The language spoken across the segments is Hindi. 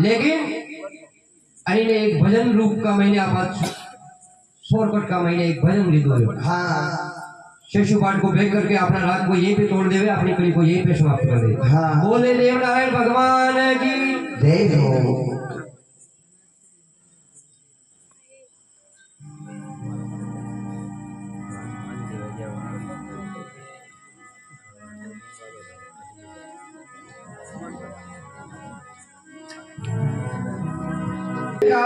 लेकिन आईने एक भजन रूप का मैंने आप सोरकट का मैंने एक भजन लिखो है हाँ। शिशु पाठ को भेज करके अपना रात को ये पे तोड़ देवे अपनी कली को यही पे समाप्त कर दे हाँ। बोले देवनारायण भगवान की जय हो रा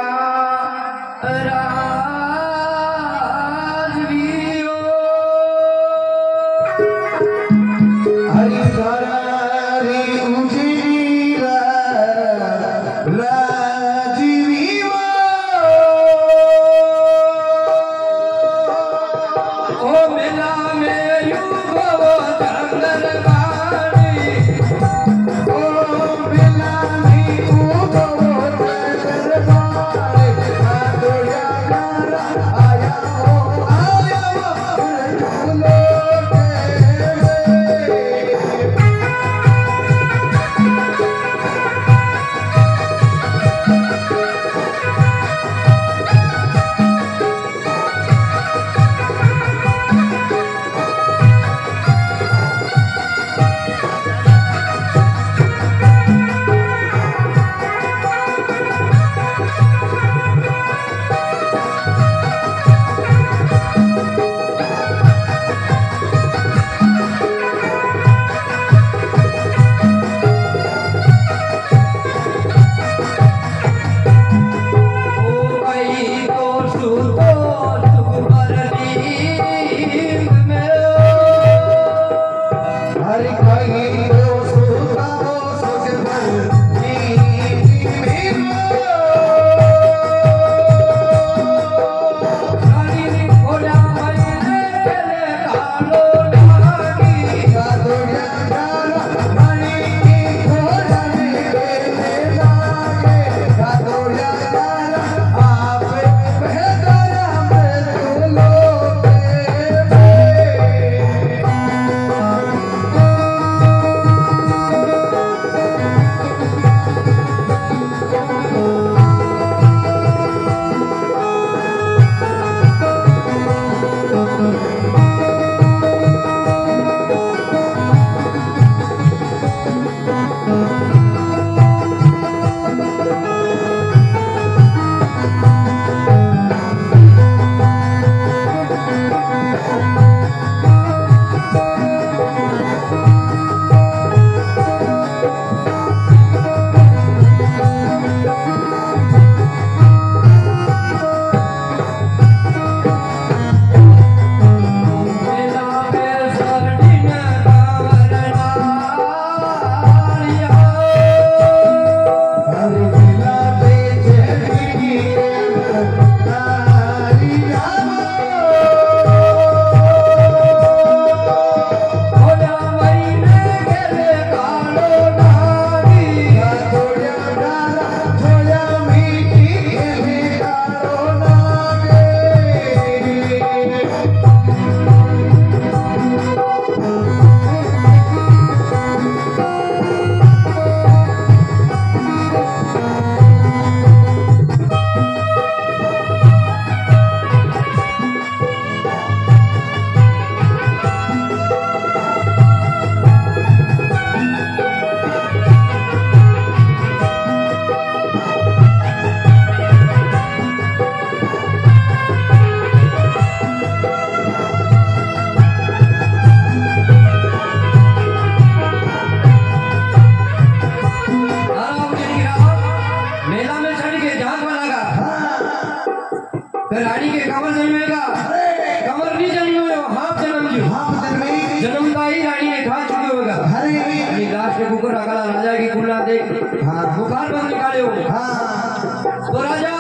रानी खा चुके होगा। हरे ये घास के कुकर अगला राजा की कुल्ला देख। हाँ। बुखार बंद निकाले हो। हाँ। तो राजा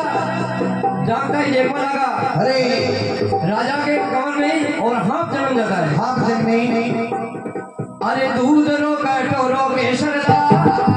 जानता ही देखने लगा। हरे राजा के कमर में और हाथ जन्म जाता है। हाफ़ जन्म नहीं। अरे दूध रो कटोरो के शरदा राजा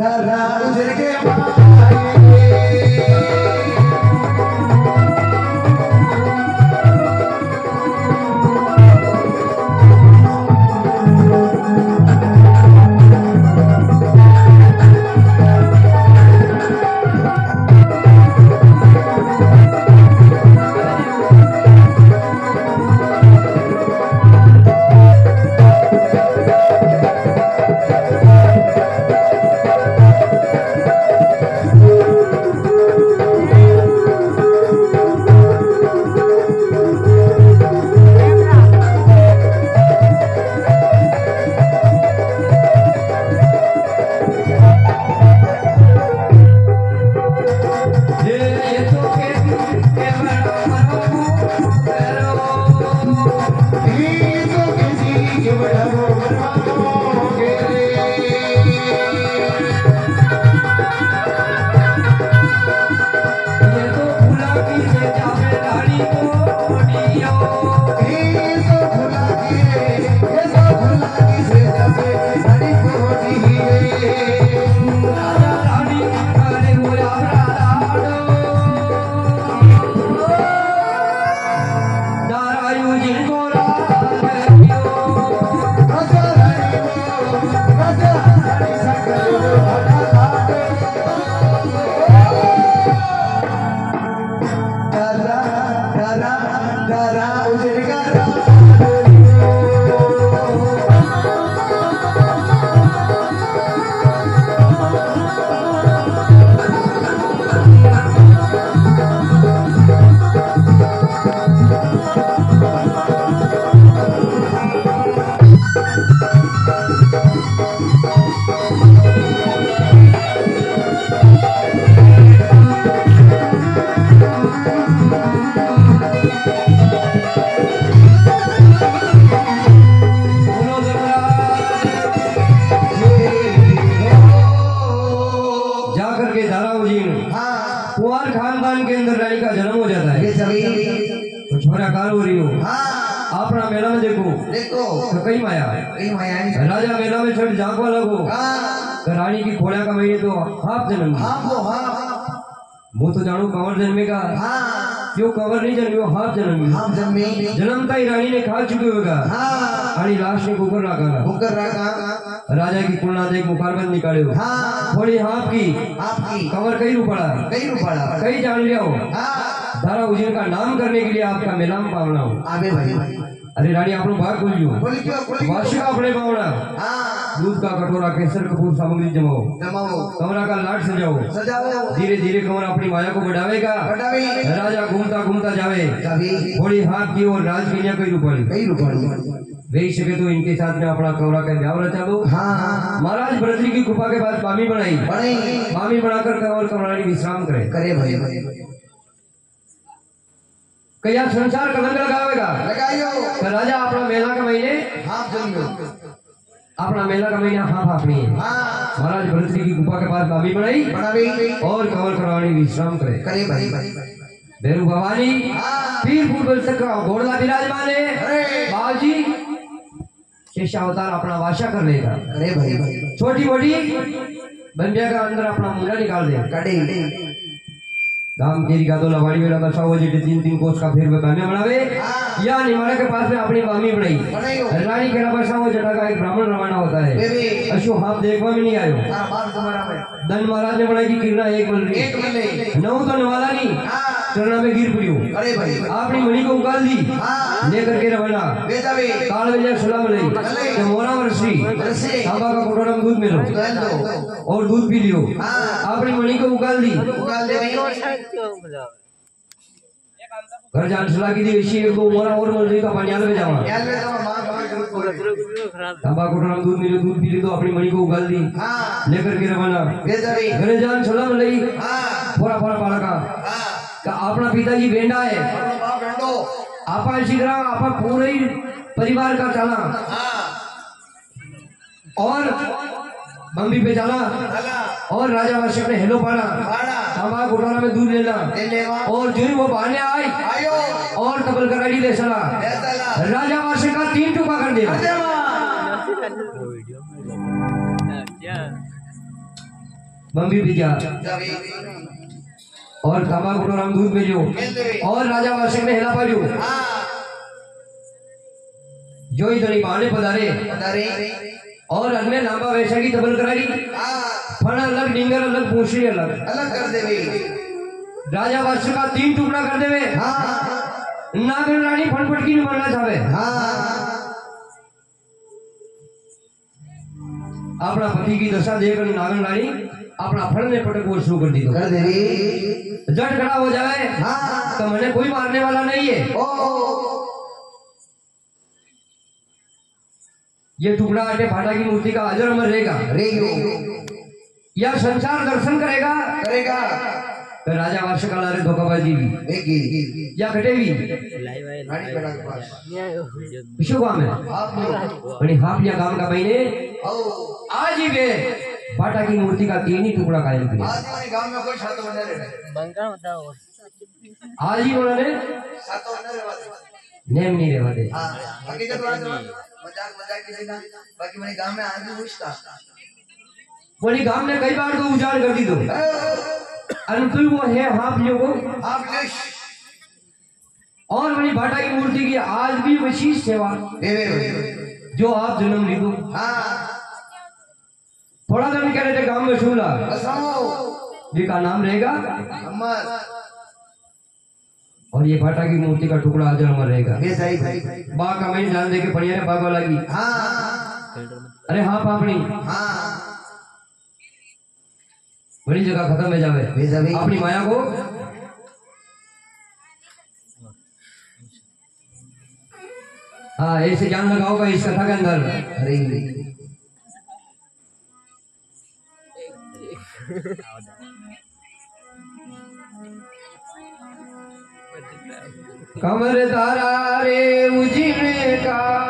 Dada, o dará देखो। देखो। तो कई माया। कई माया राजा मेला में छठ झांकवा लगो। हाँ। तो रानी की खोड़ा का महीने तो हाफ़ जन्म। दी। हाँ वो हाँ। वो तो जानो कंवर जन्मेगा हाँ। क्यों कंवर नहीं जन्मियो हाफ़ जन्म। हम जन्मे। जन्मता ही रानी ने खा चुके होगा। हाँ। आणि लाश ने कुकर रखा। होकर रखा। राजा की कुलना देख मुखारबंद निकाले हाँ। थोड़ी हाफ़ की। आपकी कंवर कई रुपड़ा कई रुपड़ा कई जान लिया हो। हाँ। धारा उजिर का नाम करने के लिए आपका मेला पावना हो। आवे भाई। अरे रानी आप बोल क्यों? बोल क्यों? वार्षिक अपने पावना हाँ। दूध का कटोरा केसर कपूर सामग्री जमाओ। जमाओ। कमरा का लाट सजाओ। सजाओ। धीरे धीरे कमरा अपनी माया को बढ़ावेगा। राजा घूमता घूमता जावे। थोड़ी हाथ की और राज कन्या कई रुपड़ी कई रुपड़ा वे सके तो इनके साथ में अपना कमरा का ब्याह रचा दो। हाँ हाँ महाराज भरतरी की कृपा के बाद बामी बनाई। बामी बनाकर कंवर कमरानी विश्राम करे। करे भाई भाई। कया संसार कलंक लगावेगा लगाइयो। राजा अपना मेला का महीने? हाँ जन्मे अपना मेला का महीना हाफ़ अपनी। है। हाँ महाराज भरतरी की कृपा के बाद बामी बनाई और कंवर कमरानी विश्राम करे। करे भाई। भाई भैरू भवानी हाँ। पीर फूल सका घोड़ला विराजमान है अरे। बाबूजी शेष अवतार अपना वाशा कर लेगा अरे भाई। भाई छोटी मोटी बंदिया का अंदर अपना मुंडा निकाल दे। कड़े के का तो लवाड़ी में दशा हो जेटे तीन तीन कोस का फिर बताने बनावे या निमाड़ा के पास में अपनी बामी बनाई रानी के बसा वो जटा का एक ब्राह्मण रवाना होता है अशो हाथ देखवा में नहीं आयो दन महाराज ने बनाई की किरणा एक बन रही नौ तो नवाला नहीं हाँ चरणा में गिर पड़ियो। अरे भाई अपनी मणि को उगाल दी। हाँ लेकर के रवाना। काल वेजा सलाम लई तो मोरा वर्षी रसे तांबा का कटोरा में दूध मिलो। और दूध पी लियो। हाँ। अपनी मणि को उगाल दी। दे घर जान सलाह की थी इसी एक दो मोरा और रही तो पंजाब में जावा। में तो माँ का पड़े तांबा कटोरा में दूध मिलो दूध पी ली तो अपनी मणि को उगाल दी। हाँ। लेकर के रवाना। घरे जान सलाम लई हाँ। फोरा फोरा हाँ का। अपना पिताजी बेंडा है अपना बाप बेटो आपा इसी तरह आपा पूरे ही परिवार का चला हाँ और बम्बी पे चला और राजा वर्षक ने हेलो पाना तांबा कटोरा में दूध लेना और जो वो बहाने आई आयो और तबल कराड़ी दे चला राजा वार्षिक का तीन टुकड़ा कर दिया बम्बी भी जावे और तांबा कटोरा में दूध भेजो। और राजा वार्षिक ने हेला पाजो। हाँ। जो तनी बहाने पधारे। और अनमें लांबा वैसा की तबल कराड़ी हाँ। फण अलग डिंगर अलग पूछड़ी अलग। अलग कर देवे। राजा वार्षिक का तीन टुकड़ा कर देवे। हाँ। नागन रानी फनफटकी नहीं बनना चाहे। हाँ। अपना पति की दशा देखकर नागन रानी अपना फल ने पटक वो शुरू कर दी तो जट खड़ा हो जाए हाँ। तो मैंने कोई मारने वाला नहीं है। ओ ओ। ये टुकड़ा आटे फाटा की मूर्ति का अजर अमर रहेगा। या संसार दर्शन करेगा। करेगा। तो राजा वार्षिक रे धोखाबाजी भी या के विश्व गाँव में। आप लोग। बड़ी हाफ़ या गाँव का महीने ओ आज ही वे फाटा की मूर्ति का तीन ही टुकड़ा कायम किया। आज हमारे गाँव में कोई छात्र बने रहे आज ही उन्होंने छात्र बने रहे वाले नेम नहीं रहवा दे हाँ हकीकत बात है मज़ाक मज़ाक किसी का बाकी मेरे गाँव में आज भी पूछता बोली गाँव ने कई बार तो उजाड़ कर दी दो। अरे वो है हाफ़ जो को और बड़ी भाटा की मूर्ति की आज भी विशेष सेवा जो आप जन्म लीधो हाँ। थोड़ा दिन कह रहे थे गाँव में शूला जी का नाम रहेगा? अमर और ये भाटा की मूर्ति का टुकड़ा आज अमर रहेगा। ये सही सही सही बा का मैंने जान दे के पढ़िया ने बाबा लगी हाँ। अरे हाँ पापड़ी। हाँ। बड़ी जगह खत्म है जावे। अपनी माया को? हाँ ऐसे जान लगाओगा इस कथा के अंदर। कमर तारा रे उजने का रारा